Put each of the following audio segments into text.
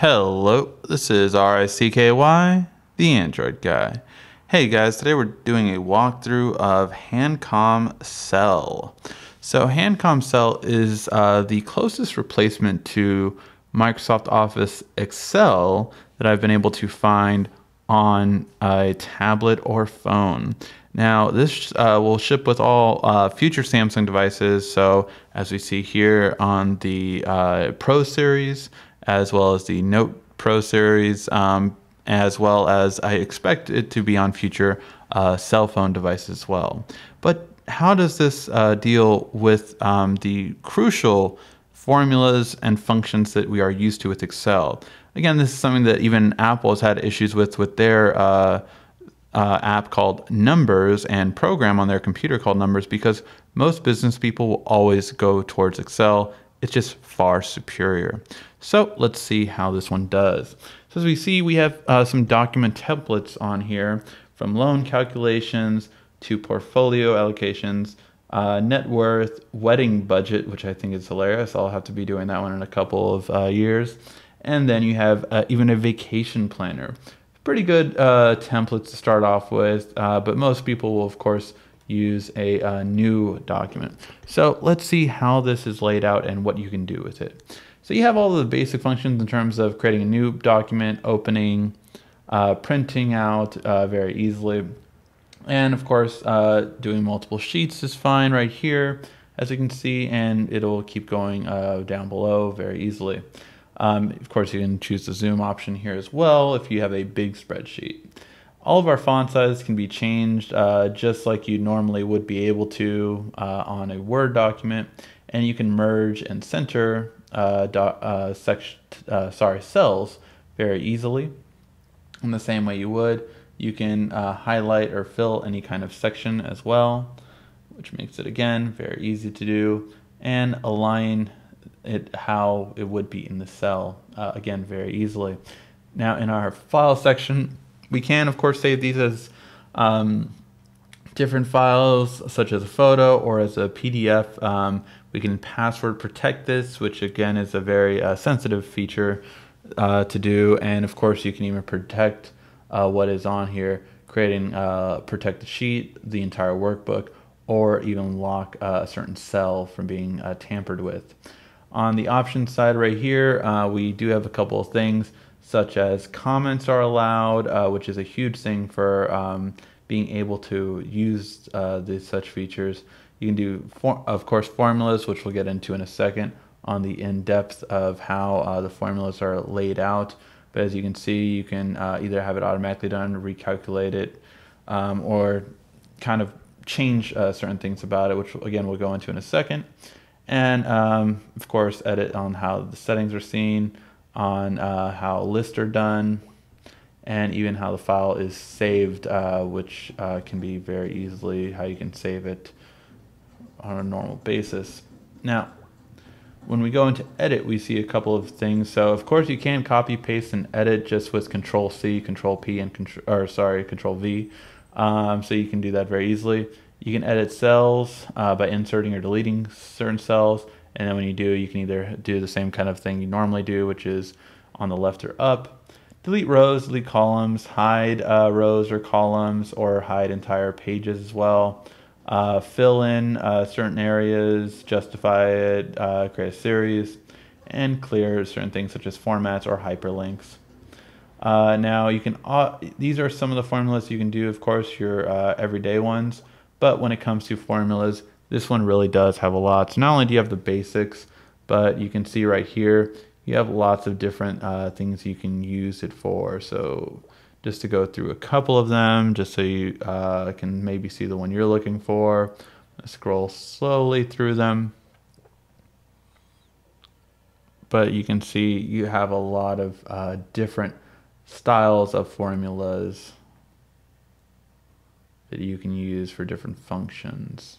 Hello, this is R-I-C-K-Y, the Android guy. Hey guys, today we're doing a walkthrough of Handcom Cell. So Handcom Cell is uh, the closest replacement to Microsoft Office Excel that I've been able to find on a tablet or phone. Now, this uh, will ship with all uh, future Samsung devices. So, as we see here on the uh, Pro series, as well as the Note Pro series, um, as well as I expect it to be on future uh, cell phone devices as well. But how does this uh, deal with um, the crucial formulas and functions that we are used to with Excel? Again, this is something that even Apple has had issues with with their uh, uh, app called Numbers and program on their computer called Numbers because most business people will always go towards Excel. It's just far superior. So let's see how this one does. So as we see, we have uh, some document templates on here from loan calculations to portfolio allocations, uh, net worth, wedding budget, which I think is hilarious. I'll have to be doing that one in a couple of uh, years. And then you have uh, even a vacation planner. Pretty good uh, templates to start off with, uh, but most people will, of course, use a uh, new document. So let's see how this is laid out and what you can do with it. So you have all the basic functions in terms of creating a new document, opening, uh, printing out uh, very easily. And of course, uh, doing multiple sheets is fine right here, as you can see, and it'll keep going uh, down below very easily. Um, of course, you can choose the zoom option here as well if you have a big spreadsheet. All of our font size can be changed uh, just like you normally would be able to uh, on a Word document, and you can merge and center uh, uh, uh, sorry, cells very easily in the same way you would. You can uh, highlight or fill any kind of section as well, which makes it again very easy to do, and align it how it would be in the cell, again, very easily. Now in our file section, we can of course save these as um, different files such as a photo or as a PDF. Um, we can password protect this, which again is a very uh, sensitive feature uh, to do. And of course, you can even protect uh, what is on here, creating a protected sheet, the entire workbook, or even lock uh, a certain cell from being uh, tampered with. On the options side right here, we do have a couple of things such as comments are allowed, which is a huge thing for um, being able to use these such features. You can do, for, of course, formulas, which we'll get into in a second on the in-depth of how uh, the formulas are laid out. But as you can see, you can uh, either have it automatically done, recalculate it, um, or kind of change uh, certain things about it, which again we'll go into in a second. And um, of course, edit on how the settings are seen, on uh, how lists are done, and even how the file is saved, uh, which uh, can be very easily how you can save it on a normal basis. Now, when we go into edit, we see a couple of things. So of course you can copy, paste, and edit just with Control C, Control P, and Control, or sorry, Control V. Um, so you can do that very easily. You can edit cells uh, by inserting or deleting certain cells. And then when you do, you can either do the same kind of thing you normally do, which is on the left or up. Delete rows, delete columns, hide uh, rows or columns, or hide entire pages as well uh, fill in uh, certain areas, justify it, uh, create a series, and clear certain things such as formats or hyperlinks. Uh, now you can, these are some of the formulas you can do, of course, your uh, everyday ones, but when it comes to formulas, this one really does have a lot. So not only do you have the basics, but you can see right here, you have lots of different things you can use it for. So just to go through a couple of them, just so you uh, can maybe see the one you're looking for. Scroll slowly through them. But you can see you have a lot of uh, different styles of formulas that you can use for different functions.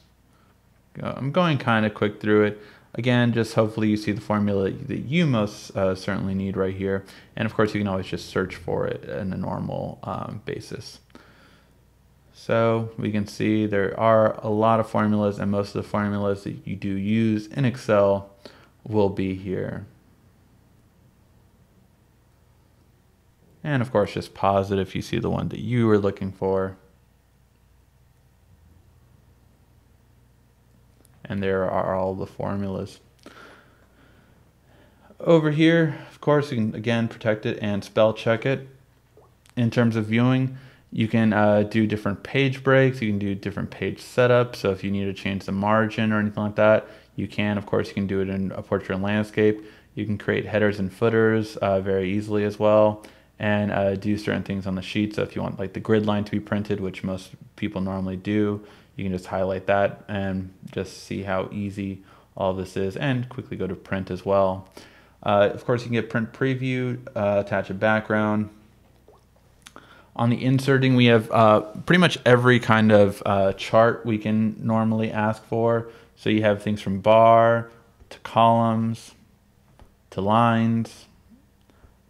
I'm going kind of quick through it. Again, just hopefully you see the formula that you most uh, certainly need right here. And of course, you can always just search for it in a normal um, basis. So we can see there are a lot of formulas and most of the formulas that you do use in Excel will be here. And of course, just pause it if you see the one that you were looking for. And there are all the formulas. Over here, of course, you can again protect it and spell check it. In terms of viewing, you can uh, do different page breaks. You can do different page setups. So if you need to change the margin or anything like that, you can. Of course, you can do it in a portrait and landscape. You can create headers and footers uh, very easily as well and uh, do certain things on the sheet. So if you want like the grid line to be printed, which most people normally do, you can just highlight that and just see how easy all this is and quickly go to print as well. Uh, of course, you can get print preview, uh, attach a background. On the inserting, we have uh, pretty much every kind of uh, chart we can normally ask for. So you have things from bar to columns to lines,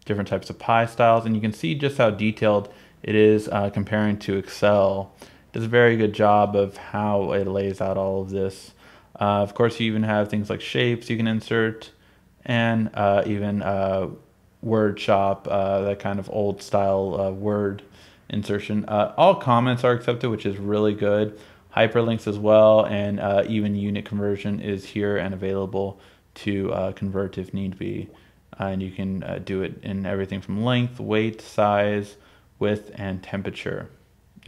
different types of pie styles, and you can see just how detailed it is uh, comparing to Excel. Does a very good job of how it lays out all of this. Uh, of course, you even have things like shapes you can insert, and uh, even uh, word shop, uh, that kind of old style uh, word insertion. Uh, all comments are accepted, which is really good. Hyperlinks as well, and even unit conversion is here and available to convert if need be. and you can do it in everything from length, weight, size, width, and temperature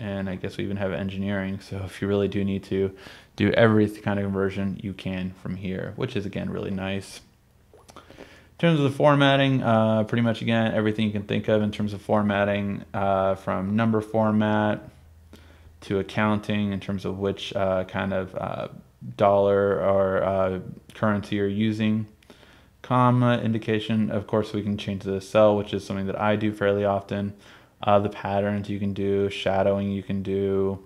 and I guess we even have engineering. So if you really do need to do every kind of conversion, you can from here, which is again really nice In terms of the formatting, uh, pretty much again, everything you can think of in terms of formatting, uh, from number format to accounting in terms of which uh, kind of uh, dollar or uh, currency you're using. Comma indication, of course, we can change the cell, which is something that I do fairly often. Uh, the patterns you can do, shadowing you can do,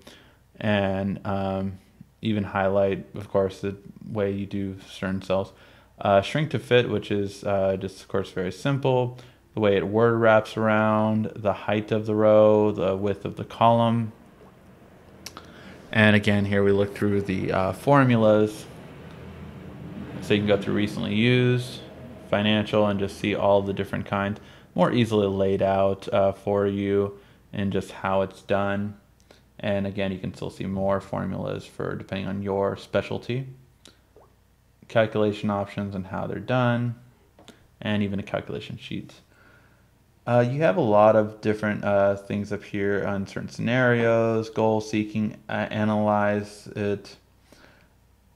and um, even highlight, of course, the way you do certain cells. Uh, shrink to fit, which is uh, just, of course, very simple. The way it word wraps around, the height of the row, the width of the column. And again, here we look through the uh, formulas. So you can go through recently used, financial, and just see all the different kinds more easily laid out uh, for you and just how it's done. And again, you can still see more formulas for depending on your specialty calculation options and how they're done, and even a calculation sheet. Uh, you have a lot of different uh, things up here on certain scenarios, goal seeking, uh, analyze it,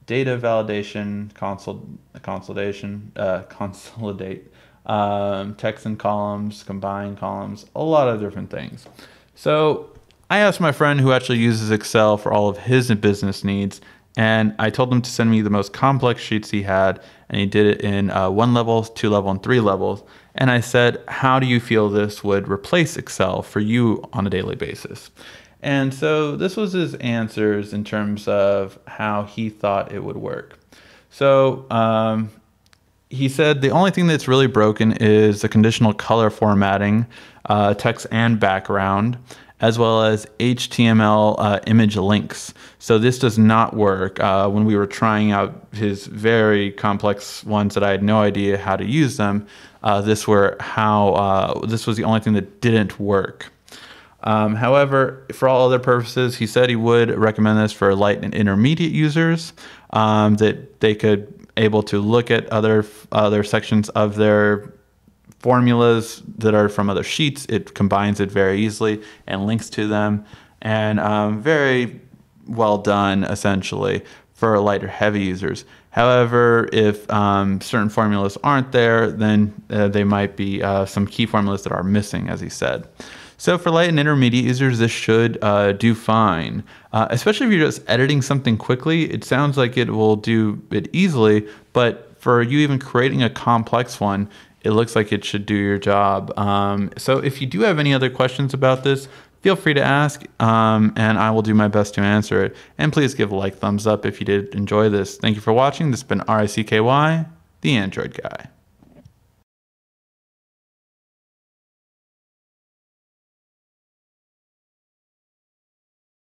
data validation, consol consolidation, uh, consolidate, um, text and columns, combine columns, a lot of different things. So I asked my friend who actually uses Excel for all of his business needs and I told him to send me the most complex sheets he had, and he did it in uh, one level, two level, and three levels. And I said, How do you feel this would replace Excel for you on a daily basis? And so this was his answers in terms of how he thought it would work. So um, he said the only thing that's really broken is the conditional color formatting, uh, text and background as well as HTML uh, image links. So this does not work. Uh, when we were trying out his very complex ones that I had no idea how to use them, uh, this were how uh, this was the only thing that didn't work. Um, however, for all other purposes, he said he would recommend this for light and intermediate users um, that they could able to look at other other sections of their formulas that are from other sheets. It combines it very easily and links to them, and um, very well done essentially for lighter heavy users. However, if um, certain formulas aren't there, then uh, they might be uh, some key formulas that are missing, as he said. So for light and intermediate users, this should uh, do fine. Uh, especially if you're just editing something quickly, it sounds like it will do it easily, but for you even creating a complex one, it looks like it should do your job. Um, so if you do have any other questions about this, feel free to ask um, and I will do my best to answer it. And please give a like, thumbs up if you did enjoy this. Thank you for watching. This has been R-I-C-K-Y, the Android Guy.